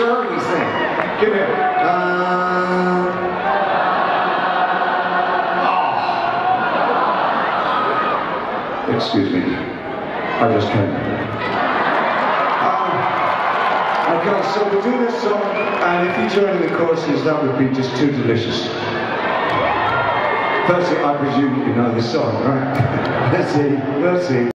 Shirley sing. Give me. Uh, oh. Excuse me. I just can't. Uh, okay, so we'll do this song, and if you join in the choruses, that would be just too delicious. Firstly, I presume you know this song, right? Let's see, let's see.